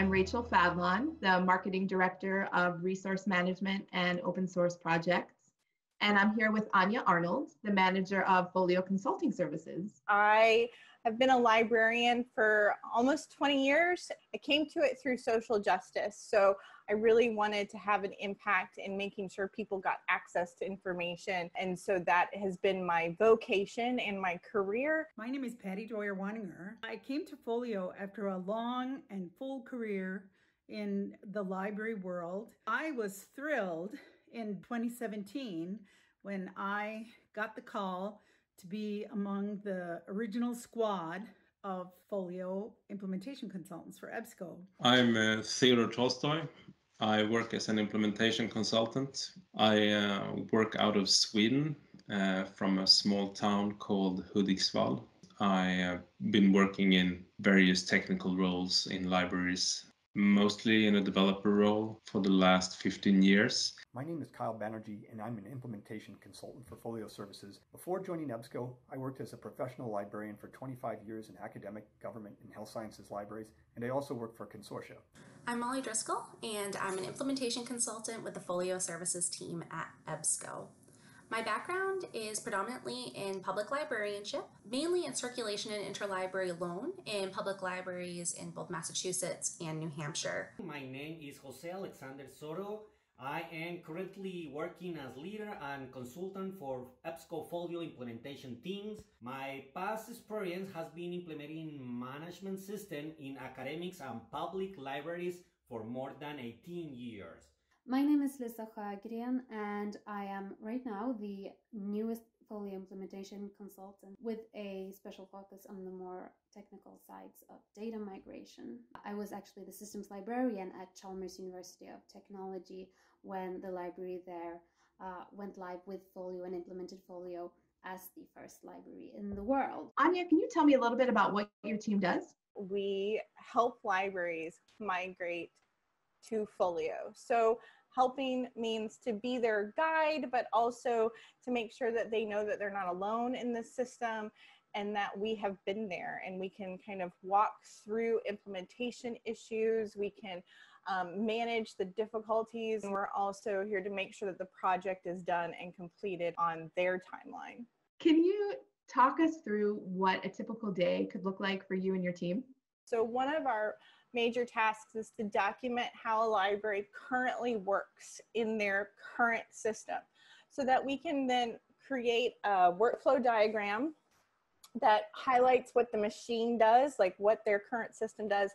I'm Rachel Fadlon, the Marketing Director of Resource Management and Open Source Projects. And I'm here with Anya Arnold, the Manager of Folio Consulting Services. I have been a librarian for almost 20 years. I came to it through social justice. So I really wanted to have an impact in making sure people got access to information. And so that has been my vocation and my career. My name is Patty Dwyer Waninger. I came to Folio after a long and full career in the library world. I was thrilled in 2017 when I got the call to be among the original squad of Folio implementation consultants for EBSCO. I'm uh, Theodore Tolstoy. I work as an implementation consultant. I uh, work out of Sweden uh, from a small town called Hudiksvall. I've been working in various technical roles in libraries mostly in a developer role for the last 15 years. My name is Kyle Banerjee and I'm an implementation consultant for Folio Services. Before joining EBSCO, I worked as a professional librarian for 25 years in academic, government, and health sciences libraries, and I also worked for Consortia. I'm Molly Driscoll, and I'm an implementation consultant with the Folio Services team at EBSCO. My background is predominantly in public librarianship, mainly in circulation and interlibrary loan in public libraries in both Massachusetts and New Hampshire. My name is Jose Alexander Soto. I am currently working as leader and consultant for EBSCO Folio implementation teams. My past experience has been implementing management system in academics and public libraries for more than 18 years. My name is Lisa Sjögren and I am right now the newest Folio implementation consultant with a special focus on the more technical sides of data migration. I was actually the systems librarian at Chalmers University of Technology when the library there uh, went live with Folio and implemented Folio as the first library in the world. Anya, can you tell me a little bit about what your team does? We help libraries migrate to Folio. So helping means to be their guide, but also to make sure that they know that they're not alone in the system and that we have been there and we can kind of walk through implementation issues. We can um, manage the difficulties. And we're also here to make sure that the project is done and completed on their timeline. Can you talk us through what a typical day could look like for you and your team? So, one of our major tasks is to document how a library currently works in their current system so that we can then create a workflow diagram that highlights what the machine does, like what their current system does,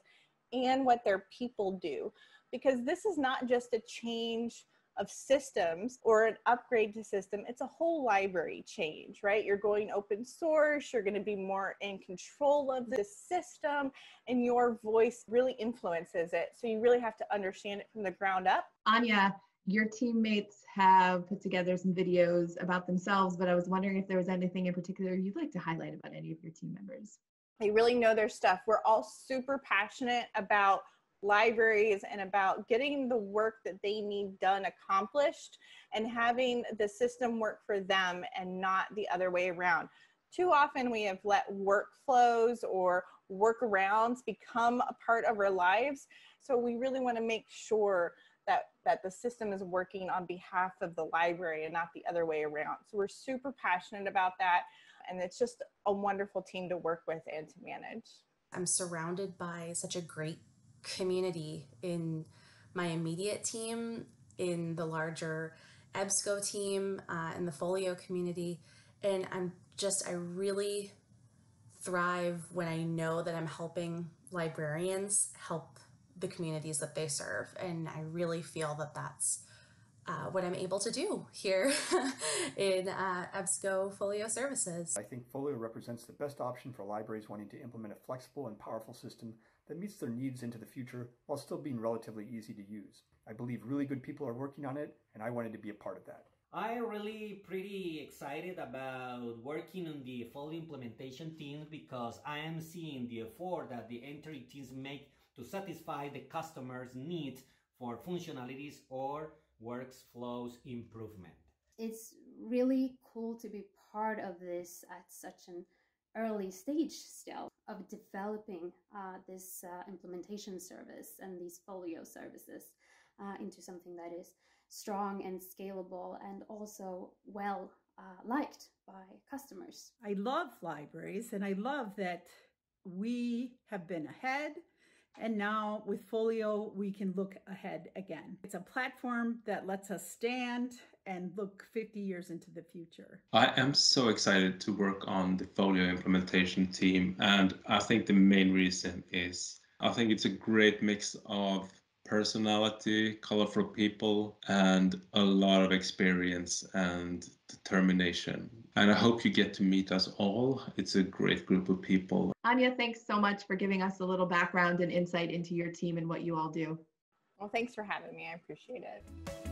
and what their people do. Because this is not just a change of systems or an upgrade to system it's a whole library change right? You're going open source you're going to be more in control of the system and your voice really influences it. So you really have to understand it from the ground up. Anya your teammates have put together some videos about themselves but i was wondering if there was anything in particular you'd like to highlight about any of your team members. They really know their stuff. We're all super passionate about libraries and about getting the work that they need done accomplished and having the system work for them and not the other way around. Too often we have let workflows or workarounds become a part of our lives. So we really want to make sure that, that the system is working on behalf of the library and not the other way around. So we're super passionate about that. And it's just a wonderful team to work with and to manage. I'm surrounded by such a great community in my immediate team, in the larger EBSCO team, uh, in the Folio community. And I'm just, I really thrive when I know that I'm helping librarians help the communities that they serve. And I really feel that that's uh, what I'm able to do here in uh, EBSCO Folio Services. I think Folio represents the best option for libraries wanting to implement a flexible and powerful system that meets their needs into the future while still being relatively easy to use. I believe really good people are working on it, and I wanted to be a part of that. I'm really pretty excited about working on the Folio implementation team because I am seeing the effort that the entry teams make to satisfy the customer's needs for functionalities or workflows improvement. It's really cool to be part of this at such an early stage still of developing uh, this uh, implementation service and these folio services uh, into something that is strong and scalable and also well uh, liked by customers. I love libraries and I love that we have been ahead and now with Folio, we can look ahead again. It's a platform that lets us stand and look 50 years into the future. I am so excited to work on the Folio implementation team. And I think the main reason is I think it's a great mix of personality, colorful people, and a lot of experience and determination. And I hope you get to meet us all. It's a great group of people. Anya, thanks so much for giving us a little background and insight into your team and what you all do. Well, thanks for having me. I appreciate it.